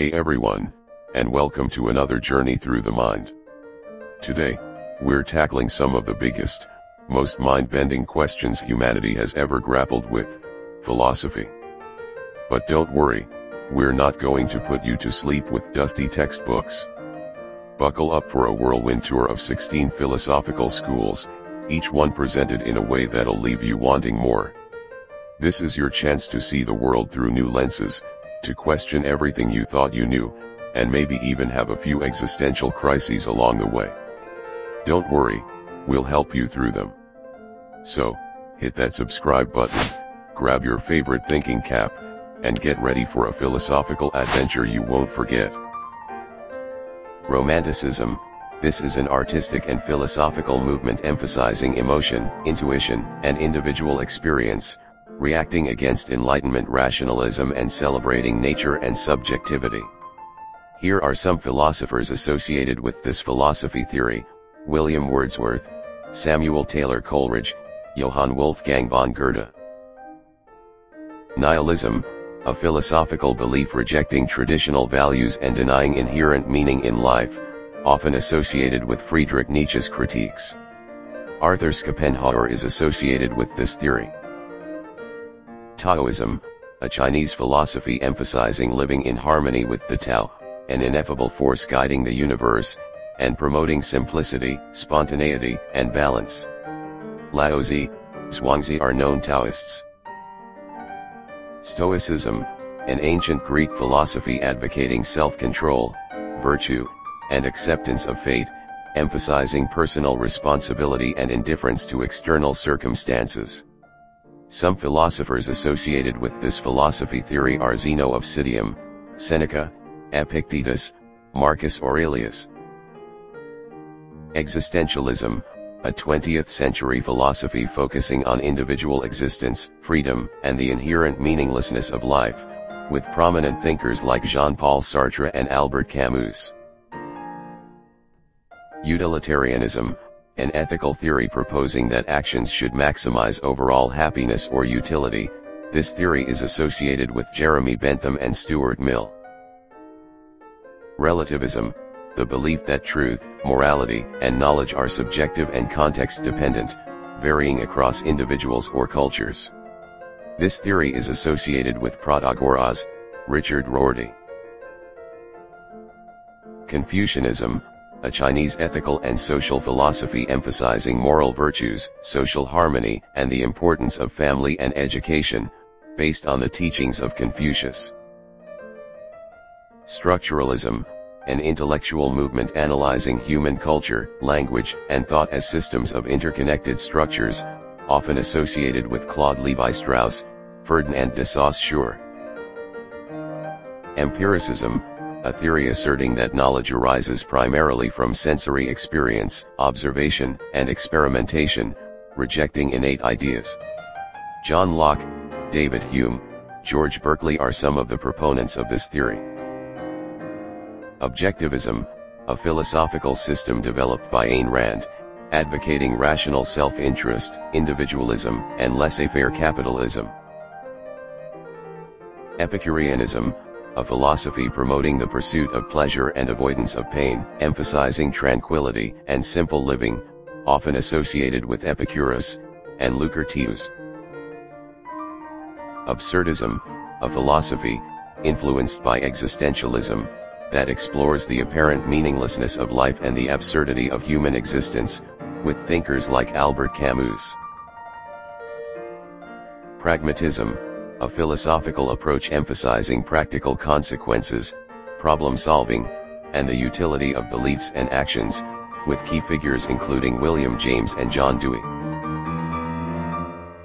Hey everyone, and welcome to another journey through the mind. Today, we're tackling some of the biggest, most mind-bending questions humanity has ever grappled with, philosophy. But don't worry, we're not going to put you to sleep with dusty textbooks. Buckle up for a whirlwind tour of 16 philosophical schools, each one presented in a way that'll leave you wanting more. This is your chance to see the world through new lenses, to question everything you thought you knew, and maybe even have a few existential crises along the way. Don't worry, we'll help you through them. So, hit that subscribe button, grab your favorite thinking cap, and get ready for a philosophical adventure you won't forget. Romanticism, this is an artistic and philosophical movement emphasizing emotion, intuition, and individual experience, reacting against Enlightenment rationalism and celebrating nature and subjectivity. Here are some philosophers associated with this philosophy theory, William Wordsworth, Samuel Taylor Coleridge, Johann Wolfgang von Goethe. Nihilism, a philosophical belief rejecting traditional values and denying inherent meaning in life, often associated with Friedrich Nietzsche's critiques. Arthur Schopenhauer is associated with this theory. Taoism, a Chinese philosophy emphasizing living in harmony with the Tao, an ineffable force guiding the universe, and promoting simplicity, spontaneity, and balance. Laozi, Zhuangzi are known Taoists. Stoicism, an ancient Greek philosophy advocating self-control, virtue, and acceptance of fate, emphasizing personal responsibility and indifference to external circumstances. Some philosophers associated with this philosophy theory are Zeno of Citium, Seneca, Epictetus, Marcus Aurelius. Existentialism, a 20th century philosophy focusing on individual existence, freedom, and the inherent meaninglessness of life, with prominent thinkers like Jean-Paul Sartre and Albert Camus. Utilitarianism, an ethical theory proposing that actions should maximize overall happiness or utility, this theory is associated with Jeremy Bentham and Stuart Mill. Relativism, the belief that truth, morality, and knowledge are subjective and context dependent, varying across individuals or cultures. This theory is associated with Protagoras, Richard Rorty. Confucianism, a Chinese ethical and social philosophy emphasizing moral virtues, social harmony, and the importance of family and education, based on the teachings of Confucius. Structuralism, an intellectual movement analyzing human culture, language, and thought as systems of interconnected structures, often associated with Claude Lévi-Strauss, Ferdinand de Saussure. Empiricism, a theory asserting that knowledge arises primarily from sensory experience, observation, and experimentation, rejecting innate ideas. John Locke, David Hume, George Berkeley are some of the proponents of this theory. Objectivism, a philosophical system developed by Ayn Rand, advocating rational self-interest, individualism, and laissez-faire capitalism. Epicureanism, a philosophy promoting the pursuit of pleasure and avoidance of pain, emphasizing tranquility and simple living, often associated with Epicurus, and Lucretius. Absurdism, a philosophy, influenced by existentialism, that explores the apparent meaninglessness of life and the absurdity of human existence, with thinkers like Albert Camus. Pragmatism, a philosophical approach emphasizing practical consequences, problem solving, and the utility of beliefs and actions, with key figures including William James and John Dewey.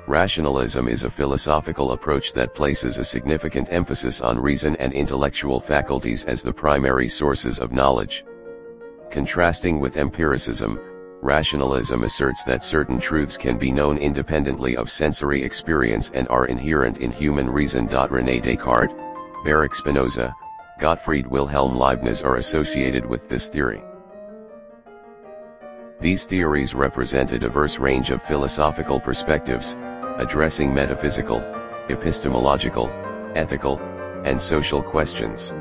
Rationalism is a philosophical approach that places a significant emphasis on reason and intellectual faculties as the primary sources of knowledge. Contrasting with empiricism, Rationalism asserts that certain truths can be known independently of sensory experience and are inherent in human reason. René Descartes, Baruch Spinoza, Gottfried Wilhelm Leibniz are associated with this theory. These theories represent a diverse range of philosophical perspectives, addressing metaphysical, epistemological, ethical, and social questions.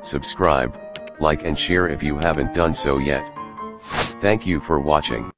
subscribe, like and share if you haven't done so yet. Thank you for watching.